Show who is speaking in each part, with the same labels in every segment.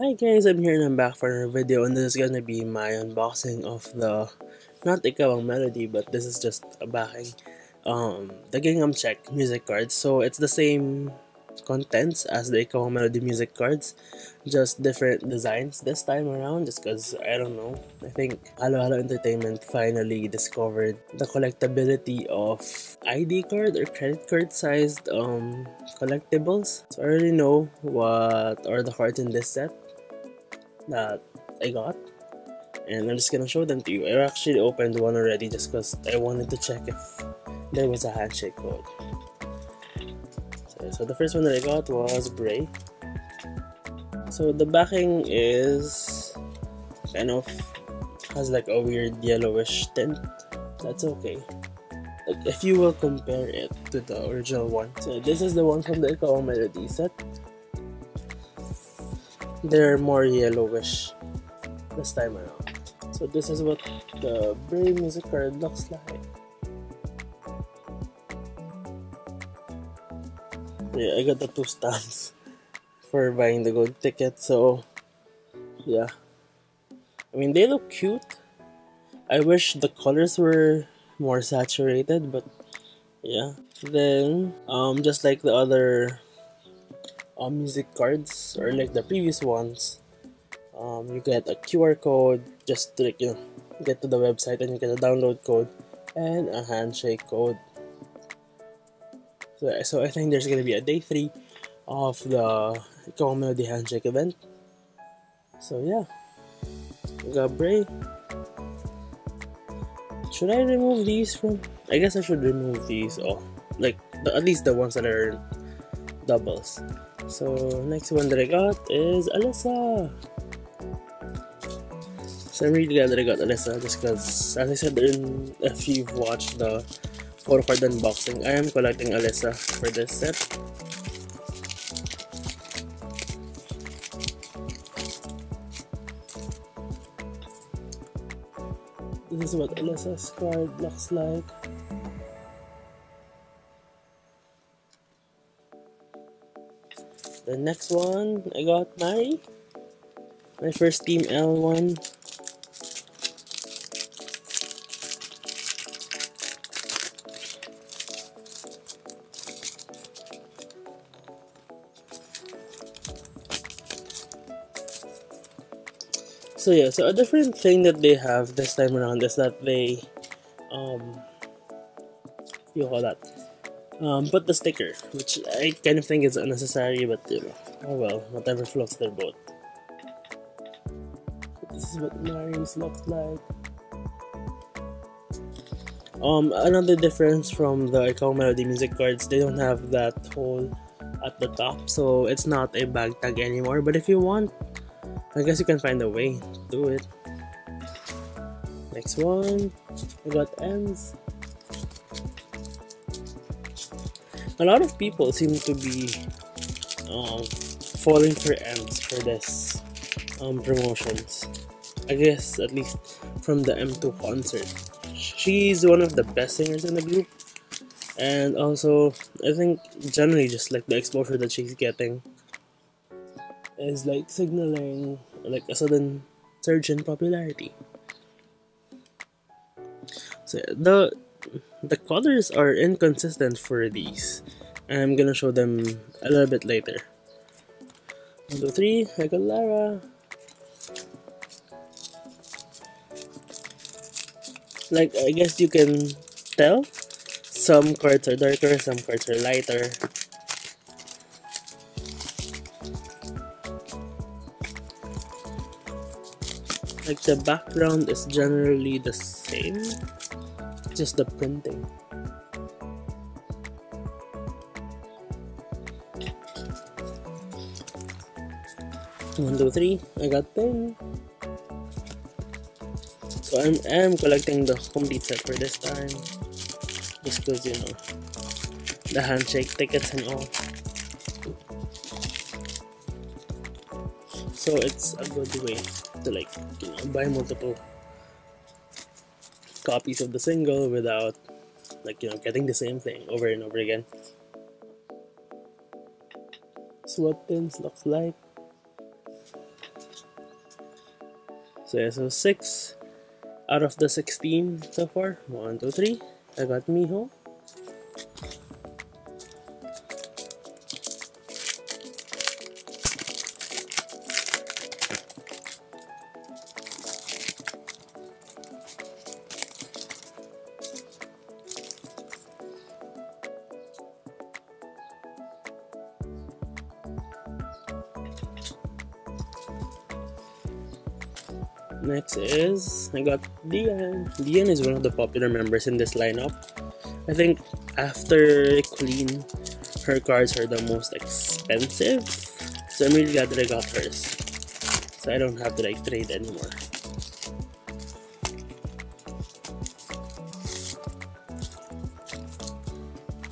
Speaker 1: Hi guys, I'm here and I'm back for another video and this is gonna be my unboxing of the, not Ikaw ang Melody, but this is just a backing, um, the Gingham Check music cards. So it's the same contents as the Ikaw ang Melody music cards, just different designs this time around just because, I don't know, I think Hallohallo Entertainment finally discovered the collectability of ID card or credit card sized um, collectibles. So I already know what are the cards in this set that I got and I'm just gonna show them to you. I actually opened one already just because I wanted to check if there was a handshake code. So, so the first one that I got was Brei. So the backing is kind of has like a weird yellowish tint. That's okay. If you will compare it to the original one. So this is the one from the Ikaw Melody set they're more yellowish this time around. So this is what the Brei music card looks like. Yeah, I got the two stamps for buying the gold ticket, so yeah. I mean, they look cute. I wish the colors were more saturated, but yeah. Then, um, just like the other uh, music cards or like the previous ones um, you get a QR code just to like you know get to the website and you get a download code and a handshake code. So, so I think there's gonna be a day 3 of the Melody handshake event. So yeah. We should I remove these from? I guess I should remove these oh like the, at least the ones that are doubles so next one that I got is Alyssa. So I'm really glad that I got Alyssa just because as I said in, if you've watched the photo card unboxing, I am collecting Alyssa for this set. This is what Alyssa's card looks like. Next one, I got my my first Team L one. So yeah, so a different thing that they have this time around is that they um you call that um, put the sticker, which I kind of think is unnecessary, but you know, oh well, whatever floats their boat. This is what Marius looks like. Um, another difference from the Ikaw Melody music cards, they don't have that hole at the top, so it's not a bag tag anymore. But if you want, I guess you can find a way to do it. Next one, we got ends. A lot of people seem to be um, falling for ends for this um, promotions. I guess at least from the M2 concert. She's one of the best singers in the group. And also, I think generally just like the exposure that she's getting is like signaling like a sudden surge in popularity. So the the colors are inconsistent for these I'm gonna show them a little bit later. One, two, three, I got Lara. Like, I guess you can tell some cards are darker, some cards are lighter. Like the background is generally the same just the printing. One, two, three. I got 10. So I'm, I'm collecting the complete set for this time. Just because, you know, the handshake tickets and all. So it's a good way to like, you know, buy multiple copies of the single without like you know getting the same thing over and over again. So what pins looks like? So yeah so six out of the 16 so far. One two three. I got miho. Next is I got Dian. Dian is one of the popular members in this lineup. I think after Clean, her cards are the most expensive. So I'm really glad that I got hers. So I don't have to like trade anymore.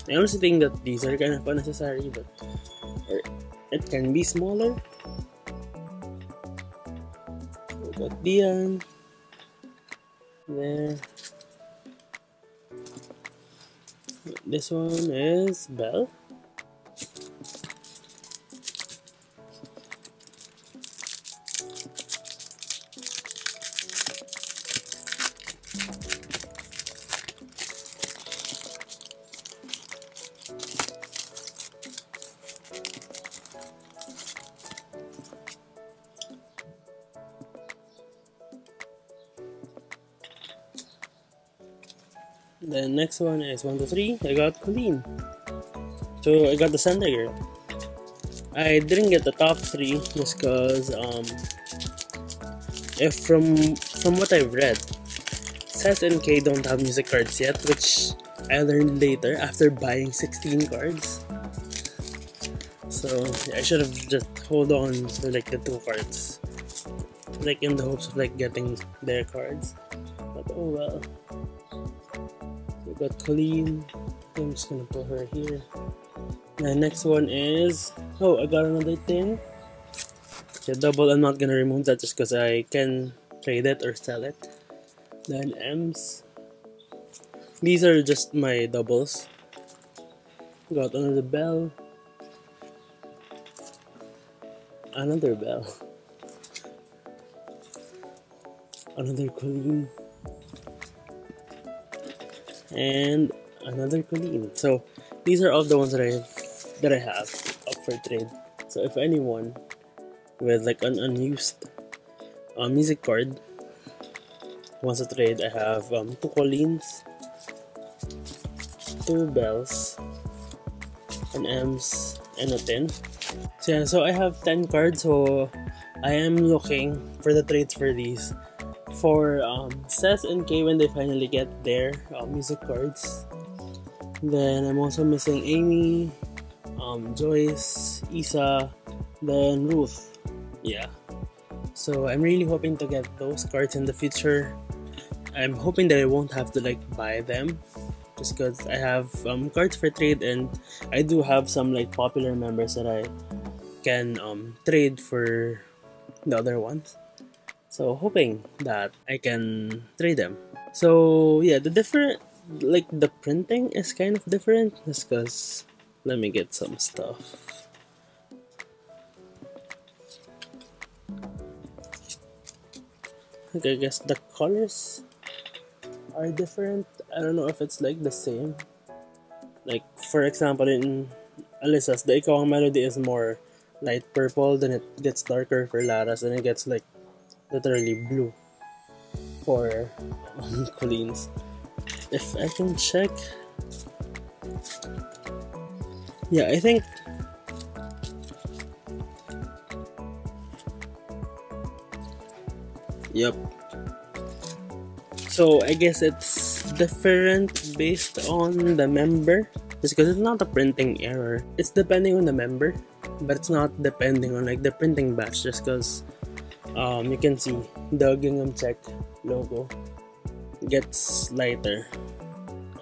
Speaker 1: I honestly think that these are kind of unnecessary, but it can be smaller got Dian there this one is Belle The next one is 1 to 3. I got Coleen. So I got the Sunday girl. I didn't get the top 3 just because um, if from from what I've read, Sess and Kay don't have music cards yet, which I learned later after buying 16 cards. So I should have just hold on to like the two cards. Like in the hopes of like getting their cards. But oh well got Coleen. I'm just gonna put her here. The next one is oh I got another thing. The double I'm not gonna remove that just because I can trade it or sell it. Then M's. These are just my doubles. Got another bell. Another bell. Another Coleen and another Coleen. So these are all the ones that I have, that I have up for trade. So if anyone with like an unused uh, music card wants to trade, I have um, two Coleens, two Bells, an M's, and a 10. So yeah, so I have 10 cards, so I am looking for the trades for these for um, Sess and Kay when they finally get their uh, music cards. Then I'm also missing Amy, um, Joyce, Isa, then Ruth. Yeah. So I'm really hoping to get those cards in the future. I'm hoping that I won't have to like buy them just because I have um, cards for trade and I do have some like popular members that I can um, trade for the other ones. So hoping that I can trade them. So yeah, the different like the printing is kind of different just because let me get some stuff. Okay, I guess the colors are different. I don't know if it's like the same. Like for example in Alyssa's, the Ikaw melody is more light purple, then it gets darker for Lara's, and it gets like literally blue for um, If I can check, yeah, I think Yep. So I guess it's different based on the member. Just because it's not a printing error. It's depending on the member, but it's not depending on like the printing batch just because um, you can see the Gingham Check logo gets lighter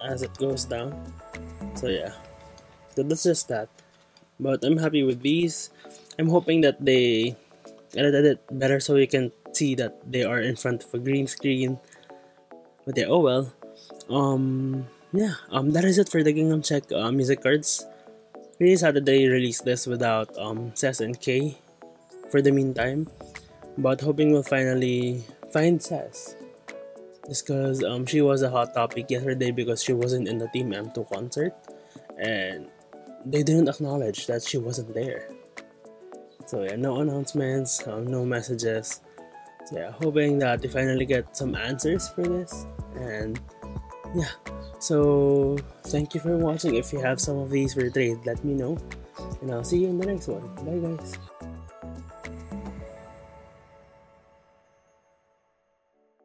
Speaker 1: as it goes down. So yeah. So that's just that. But I'm happy with these. I'm hoping that they edited it better so you can see that they are in front of a green screen. But yeah oh well. Um yeah. Um that is it for the Gingham Check uh, music cards. Really sad that they released this without um Sess and Kay for the meantime but hoping we'll finally find Sass. Just because um, she was a hot topic yesterday because she wasn't in the Team M2 concert and they didn't acknowledge that she wasn't there. So yeah, no announcements, um, no messages. So yeah, hoping that we finally get some answers for this. And yeah, so thank you for watching. If you have some of these for trade, let me know. And I'll see you in the next one. Bye guys.